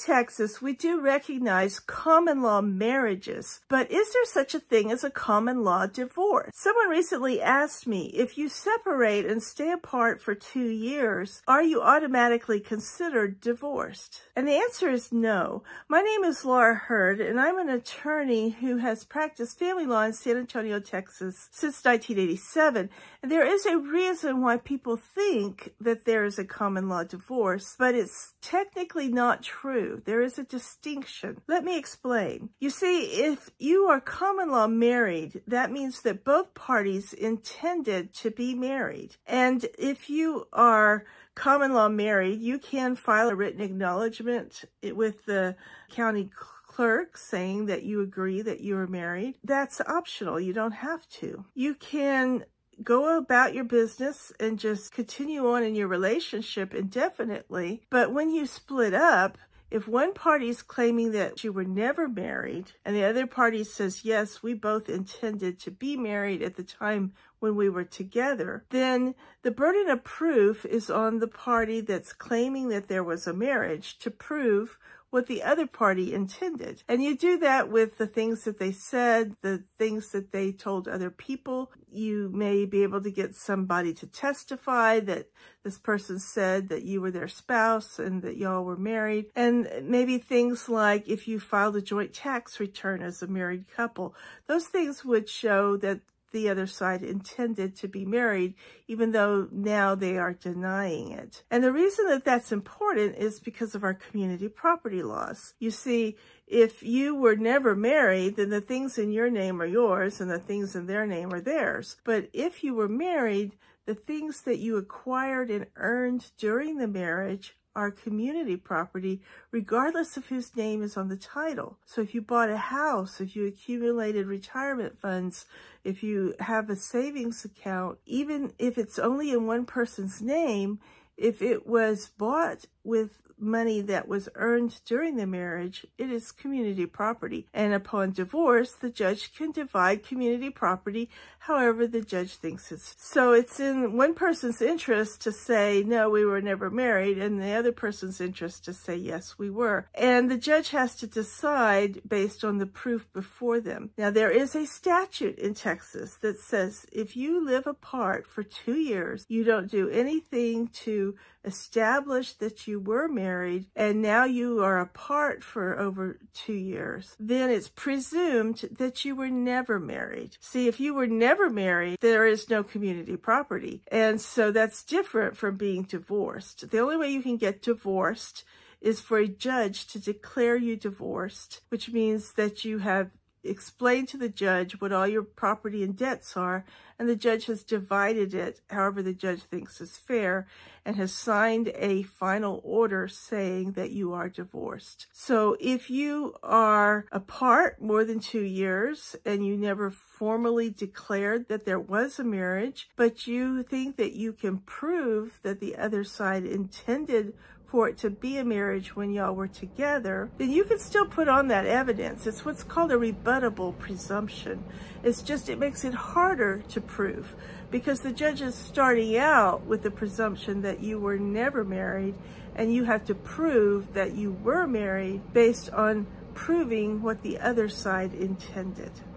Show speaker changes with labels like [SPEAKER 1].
[SPEAKER 1] Texas, we do recognize common law marriages, but is there such a thing as a common law divorce? Someone recently asked me, if you separate and stay apart for two years, are you automatically considered divorced? And the answer is no. My name is Laura Heard, and I'm an attorney who has practiced family law in San Antonio, Texas since 1987. And there is a reason why people think that there is a common law divorce, but it's technically not true. There is a distinction. Let me explain. You see, if you are common law married, that means that both parties intended to be married. And if you are common law married, you can file a written acknowledgement with the county clerk saying that you agree that you are married. That's optional. You don't have to. You can go about your business and just continue on in your relationship indefinitely. But when you split up, if one party is claiming that you were never married and the other party says, yes, we both intended to be married at the time when we were together, then the burden of proof is on the party that's claiming that there was a marriage to prove what the other party intended. And you do that with the things that they said, the things that they told other people. You may be able to get somebody to testify that this person said that you were their spouse and that y'all were married. And maybe things like if you filed a joint tax return as a married couple, those things would show that the other side intended to be married, even though now they are denying it. And the reason that that's important is because of our community property laws. You see, if you were never married, then the things in your name are yours and the things in their name are theirs. But if you were married, the things that you acquired and earned during the marriage are community property, regardless of whose name is on the title. So if you bought a house, if you accumulated retirement funds, if you have a savings account, even if it's only in one person's name, if it was bought with money that was earned during the marriage, it is community property. And upon divorce, the judge can divide community property however the judge thinks it's. So it's in one person's interest to say, no, we were never married, and the other person's interest to say, yes, we were. And the judge has to decide based on the proof before them. Now, there is a statute in Texas that says if you live apart for two years, you don't do anything to establish that you were married and now you are apart for over two years, then it's presumed that you were never married. See, if you were never married, there is no community property. And so that's different from being divorced. The only way you can get divorced is for a judge to declare you divorced, which means that you have explain to the judge what all your property and debts are, and the judge has divided it however the judge thinks is fair, and has signed a final order saying that you are divorced. So if you are apart more than two years and you never formally declared that there was a marriage, but you think that you can prove that the other side intended for it to be a marriage when y'all were together, then you can still put on that evidence. It's what's called a rebuttable presumption. It's just, it makes it harder to prove because the judge is starting out with the presumption that you were never married and you have to prove that you were married based on proving what the other side intended.